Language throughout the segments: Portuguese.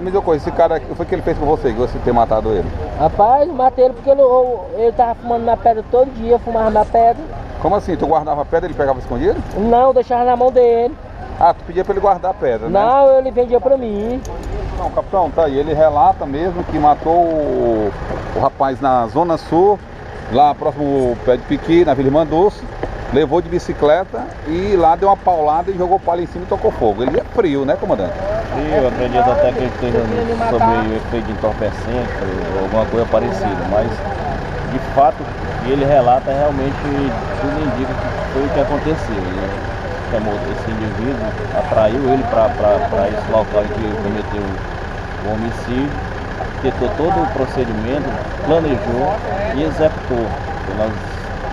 me deu coisa, esse cara, o que foi que ele fez com você, que você ter matado ele? Rapaz, matei ele porque ele, ele tava fumando minha pedra todo dia, fumava minha pedra. Como assim? Tu guardava a pedra e ele pegava escondido? Não, deixava na mão dele. Ah, tu pedia pra ele guardar a pedra, né? Não, ele vendia pra mim. Não, capitão, tá aí. Ele relata mesmo que matou o, o rapaz na Zona Sul, lá próximo pé de Piqui, na Vila Irmã Doce. Levou de bicicleta e lá deu uma paulada e jogou palha em cima e tocou fogo. Ele é frio, né, comandante? Frio, eu acredito até que ele esteja sob o efeito de entorpecente alguma coisa parecida, mas de fato que ele relata realmente tudo indica que foi o que aconteceu. Ele chamou esse indivíduo, atraiu ele para esse local em que cometeu o homicídio, tentou todo o procedimento, planejou e executou pelas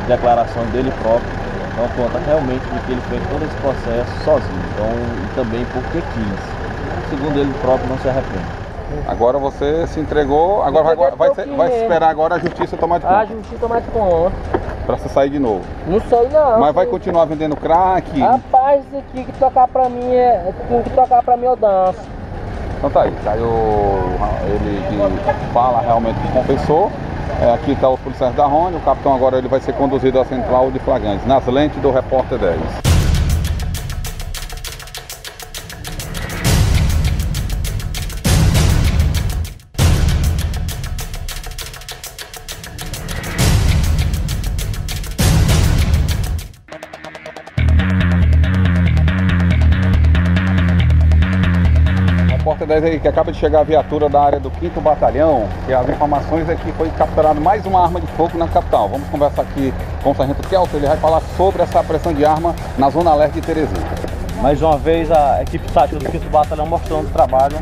declarações dele próprio então conta realmente de que ele fez todo esse processo sozinho, então e também porque quis. Segundo ele próprio não se arrepende. Agora você se entregou, agora vai, vai, ser- vai esperar agora a justiça tomar de A conta. justiça tomar de conta. Pra você sair de novo. Não sei não. Mas vai continuar vendendo crack? Rapaz, isso aqui que tocar pra mim é. O que tocar pra mim eu danço. Então tá aí, saiu ele que fala realmente que confessou. É, aqui está os policiais da Rony, o capitão agora ele vai ser conduzido à central de flagrantes, nas lentes do repórter 10. Repórter 10 aí, que acaba de chegar a viatura da área do 5 Batalhão, que as informações é que foi capturado mais uma arma de fogo na capital. Vamos conversar aqui com o Sargento Kelso, ele vai falar sobre essa apreensão de arma na Zona Leste de Teresina. Mais uma vez a equipe tática do 5 Batalhão mostrando o trabalho